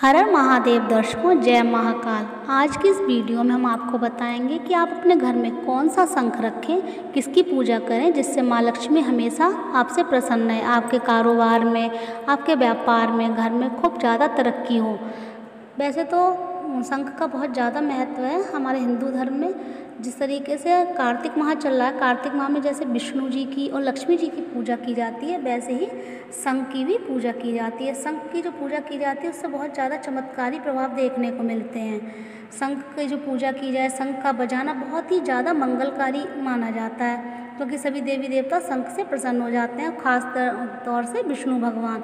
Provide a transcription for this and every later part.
हर महादेव दर्शकों, जय महाकाल। आज की इस वीडियो में हम आपको बताएँगे कि आप अपने घर में कौन सा शंख रखें, किसकी पूजा करें, जिससे माँ लक्ष्मी हमेशा आपसे प्रसन्न है, आपके कारोबार में, आपके व्यापार में, घर में खूब ज़्यादा तरक्की हो। वैसे तो शंख का बहुत ज़्यादा महत्व है हमारे हिंदू धर्म में। जिस तरीके से कार्तिक माह चल रहा है, कार्तिक माह में जैसे विष्णु जी की और लक्ष्मी जी की पूजा की जाती है, वैसे ही शंख की भी पूजा की जाती है। शंख की जो पूजा की जाती है, उससे बहुत ज़्यादा चमत्कारी प्रभाव देखने को मिलते हैं। शंख की जो पूजा की जाए, शंख का बजाना बहुत ही ज़्यादा मंगलकारी माना जाता है, क्योंकि तो सभी देवी देवता शंख से प्रसन्न हो जाते हैं खास तौर से विष्णु भगवान।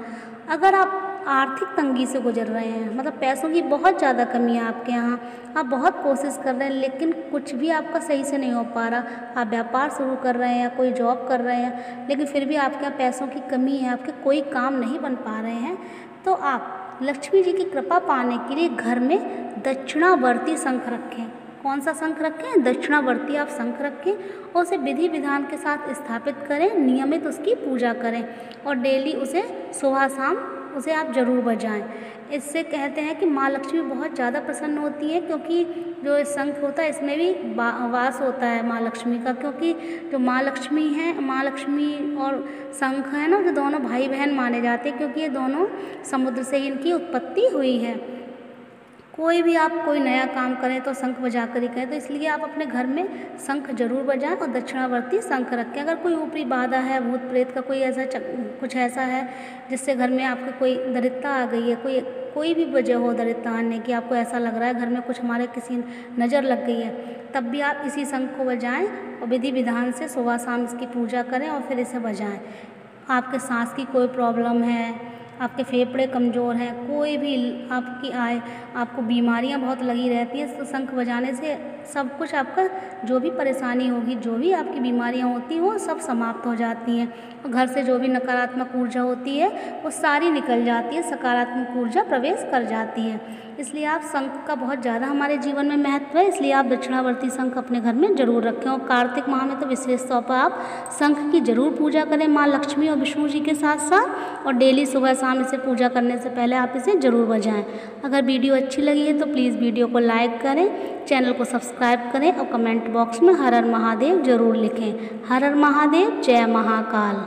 अगर आप आर्थिक तंगी से गुजर रहे हैं। मतलब पैसों की बहुत ज़्यादा कमी है आपके यहाँ। आप बहुत कोशिश कर रहे हैं, लेकिन कुछ भी आपका सही से नहीं हो पा रहा। आप व्यापार शुरू कर रहे हैं या कोई जॉब कर रहे हैं, लेकिन फिर भी आपके यहाँ पैसों की कमी है, आपके कोई काम नहीं बन पा रहे हैं। तो आप लक्ष्मी जी की कृपा पाने के लिए घर में दक्षिणावर्ती शंख रखें। कौन सा शंख रखें? दक्षिणावर्ती आप शंख रखें और उसे विधि विधान के साथ स्थापित करें, नियमित उसकी पूजा करें और डेली उसे सुबह शाम उसे आप ज़रूर बजाएँ। इससे कहते हैं कि माँ लक्ष्मी बहुत ज़्यादा प्रसन्न होती हैं क्योंकि जो शंख होता है, इसमें भी वास होता है माँ लक्ष्मी का क्योंकि जो माँ लक्ष्मी है, माँ लक्ष्मी और शंख है ना जो दोनों भाई बहन माने जाते हैं क्योंकि ये दोनों समुद्र से इनकी उत्पत्ति हुई है। कोई भी आप कोई नया काम करें तो शंख बजा कर ही करें तो इसलिए आप अपने घर में शंख ज़रूर बजाएँ और दक्षिणावर्ती शंख रखें। अगर कोई ऊपरी बाधा है, भूत प्रेत का कोई ऐसा कुछ ऐसा है जिससे घर में आपके कोई दरिद्रता आ गई है, कोई कोई भी वजह हो दरिद्रता आने की, आपको ऐसा लग रहा है घर में कुछ हमारे किसी नज़र लग गई है, तब भी आप इसी शंख को बजाएँ और विधि विधान से सुबह शाम इसकी पूजा करें और फिर इसे बजाएँ। आपके सांस की कोई प्रॉब्लम है आपके फेफड़े कमज़ोर हैं, कोई भी आपकी आय, आपको बीमारियाँ बहुत लगी रहती हैं तो शंख बजाने से सब कुछ आपका, जो भी परेशानी होगी, जो भी आपकी बीमारियाँ होती हैं, वो सब समाप्त हो जाती हैं। और घर से जो भी नकारात्मक ऊर्जा होती है, वो सारी निकल जाती है, सकारात्मक ऊर्जा प्रवेश कर जाती है। इसलिए आप शंख का बहुत ज़्यादा हमारे जीवन में महत्व है, इसलिए आप दक्षिणावर्ती शंख अपने घर में ज़रूर रखें। और कार्तिक माह में तो विशेष तौर पर आप शंख की ज़रूर पूजा करें, माँ लक्ष्मी और विष्णु जी के साथ साथ और डेली सुबह शाम इसे पूजा करने से पहले आप इसे ज़रूर बजाएँ। अगर वीडियो अच्छी लगी है तो प्लीज़ वीडियो को लाइक करें, चैनल को सब्सक्राइब करें और कमेंट बॉक्स में हर हर महादेव ज़रूर लिखें। हर हर महादेव, जय महाकाल।